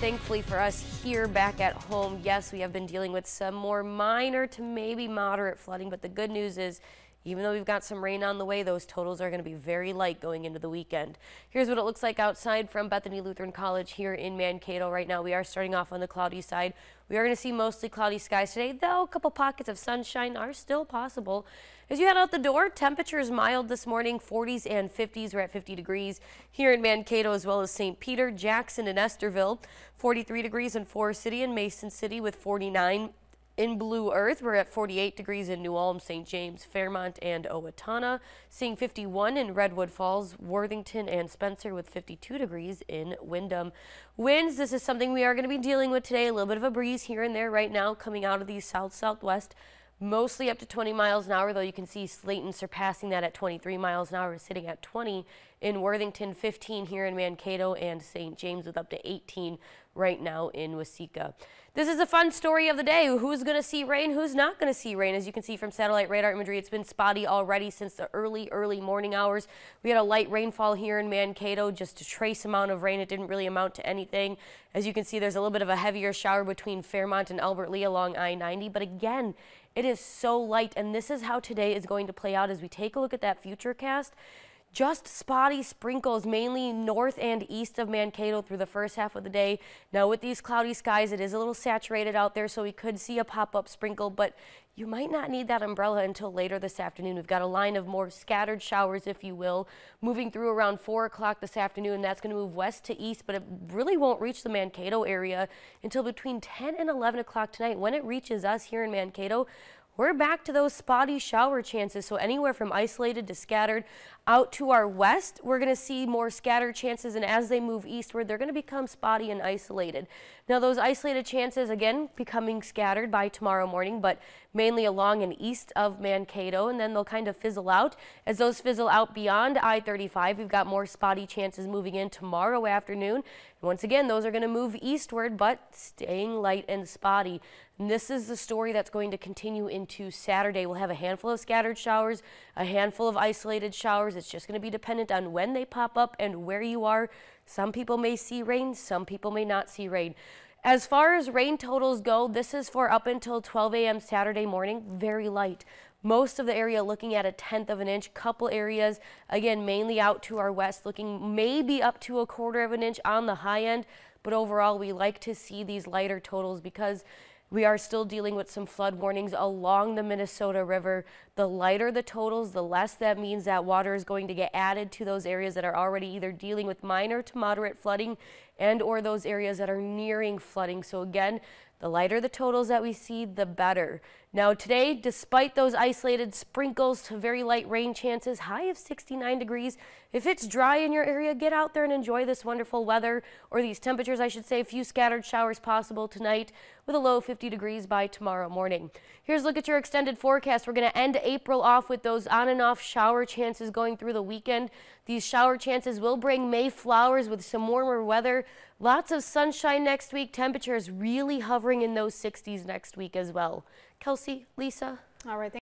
Thankfully for us here back at home, yes, we have been dealing with some more minor to maybe moderate flooding, but the good news is even though we've got some rain on the way, those totals are going to be very light going into the weekend. Here's what it looks like outside from Bethany Lutheran College here in Mankato right now. We are starting off on the cloudy side. We are going to see mostly cloudy skies today, though a couple pockets of sunshine are still possible. As you head out the door, temperatures mild this morning, 40s and 50s. We're at 50 degrees here in Mankato as well as St. Peter, Jackson, and Estherville. 43 degrees in Forest City and Mason City with 49 in Blue Earth, we're at 48 degrees in New Ulm, St. James, Fairmont, and Owatonna. Seeing 51 in Redwood Falls, Worthington, and Spencer with 52 degrees in Windom. Winds, this is something we are going to be dealing with today. A little bit of a breeze here and there right now coming out of the south-southwest mostly up to 20 miles an hour, though you can see Slayton surpassing that at 23 miles an hour, sitting at 20 in Worthington, 15 here in Mankato, and St. James with up to 18 right now in Waseca. This is a fun story of the day. Who's going to see rain? Who's not going to see rain? As you can see from satellite radar imagery, it's been spotty already since the early, early morning hours. We had a light rainfall here in Mankato, just a trace amount of rain. It didn't really amount to anything. As you can see, there's a little bit of a heavier shower between Fairmont and Albert Lea along I-90, but again, it is so light, and this is how today is going to play out as we take a look at that future cast. Just spotty sprinkles, mainly north and east of Mankato through the first half of the day. Now with these cloudy skies, it is a little saturated out there, so we could see a pop-up sprinkle, but you might not need that umbrella until later this afternoon. We've got a line of more scattered showers, if you will, moving through around 4 o'clock this afternoon. That's going to move west to east, but it really won't reach the Mankato area until between 10 and 11 o'clock tonight. When it reaches us here in Mankato, we're back to those spotty shower chances. So anywhere from isolated to scattered out to our west, we're going to see more scattered chances. And as they move eastward, they're going to become spotty and isolated. Now those isolated chances, again, becoming scattered by tomorrow morning, but mainly along and east of Mankato. And then they'll kind of fizzle out. As those fizzle out beyond I-35, we've got more spotty chances moving in tomorrow afternoon. Once again, those are going to move eastward, but staying light and spotty. And this is the story that's going to continue into Saturday. We'll have a handful of scattered showers, a handful of isolated showers. It's just going to be dependent on when they pop up and where you are. Some people may see rain, some people may not see rain. As far as rain totals go, this is for up until 12 a.m. Saturday morning, very light. Most of the area looking at a tenth of an inch, couple areas, again, mainly out to our west, looking maybe up to a quarter of an inch on the high end. But overall, we like to see these lighter totals because we are still dealing with some flood warnings along the Minnesota River. The lighter the totals, the less that means that water is going to get added to those areas that are already either dealing with minor to moderate flooding and or those areas that are nearing flooding. So again, the lighter the totals that we see, the better. Now today, despite those isolated sprinkles to very light rain chances, high of 69 degrees. If it's dry in your area, get out there and enjoy this wonderful weather, or these temperatures, I should say, a few scattered showers possible tonight with a low 50 degrees by tomorrow morning. Here's a look at your extended forecast. We're going to end April off with those on and off shower chances going through the weekend. These shower chances will bring May flowers with some warmer weather. Lots of sunshine next week. Temperatures really hovering in those 60s next week as well. Kelsey, Lisa. All right.